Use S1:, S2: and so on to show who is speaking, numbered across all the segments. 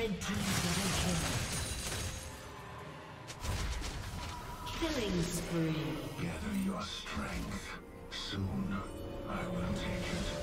S1: Red double kill. Killing spree.
S2: Gather your strength. Soon, I will take it.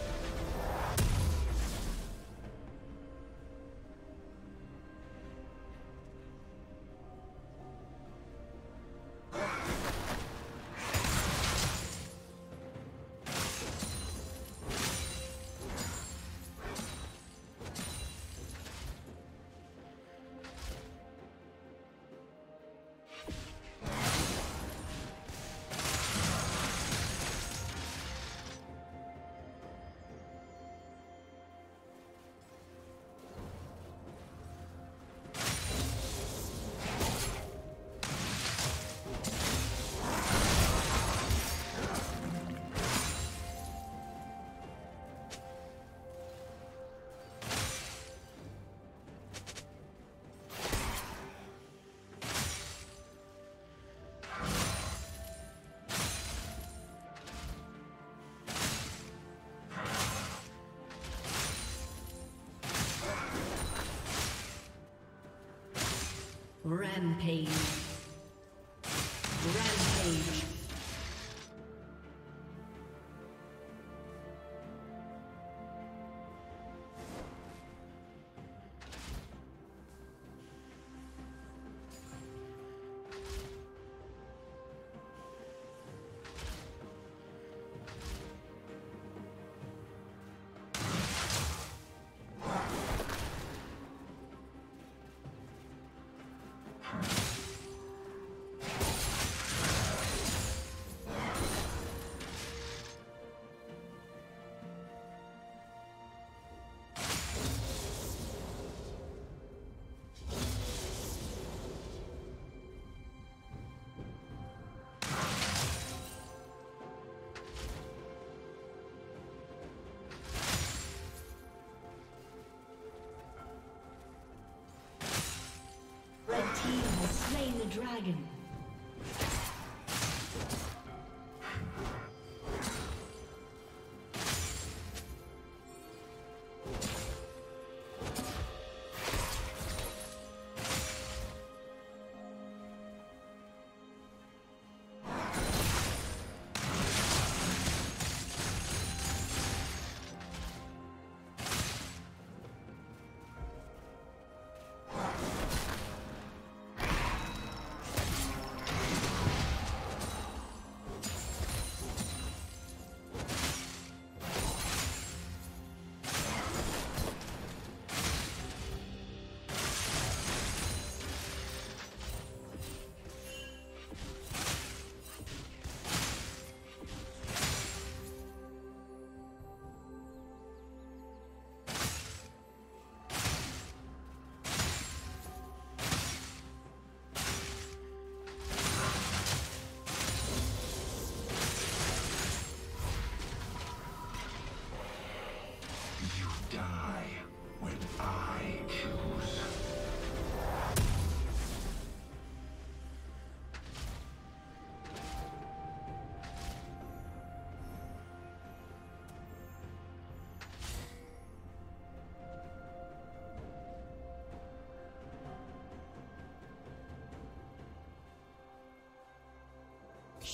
S1: Rampage. Dragon.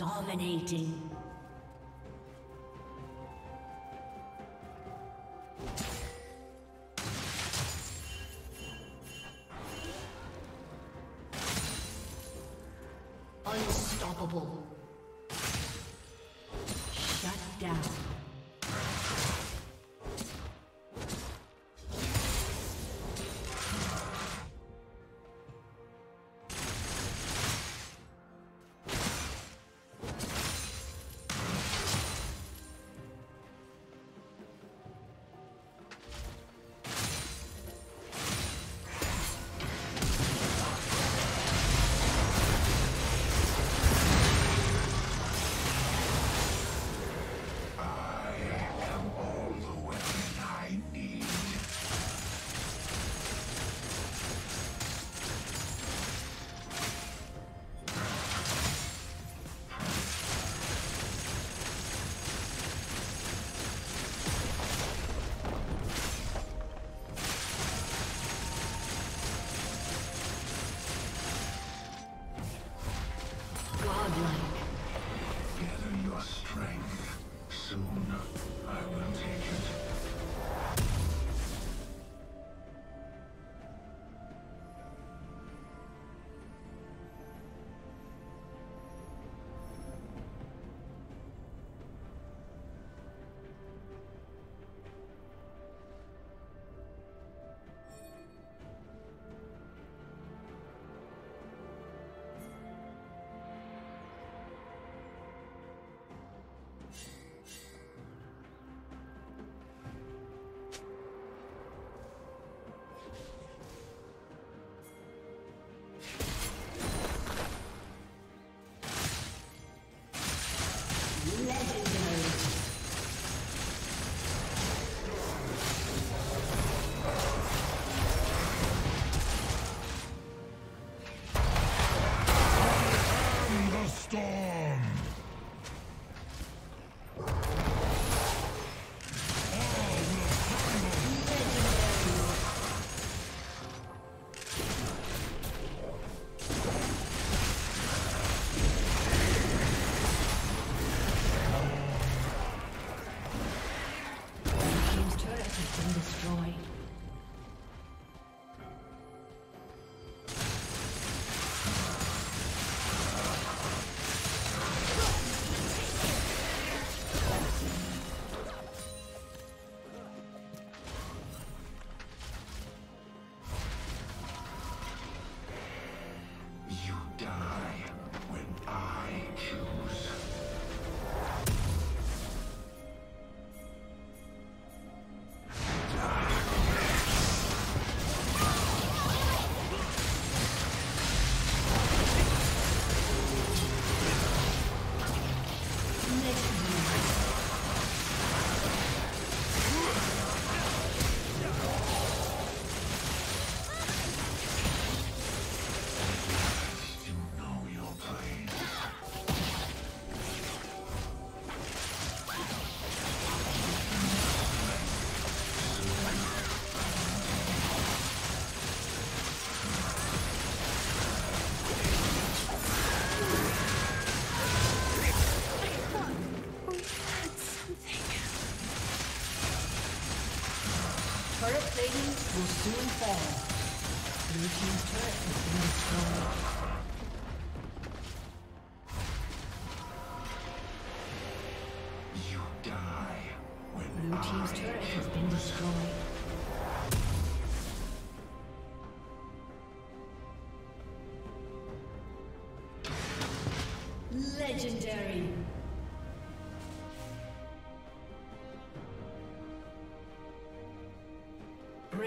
S1: Dominating. Turret plating will soon fall. Blue team's turret has been destroyed. You die when Blue I team's turret has been destroyed. Legendary.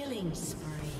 S1: Killing spree.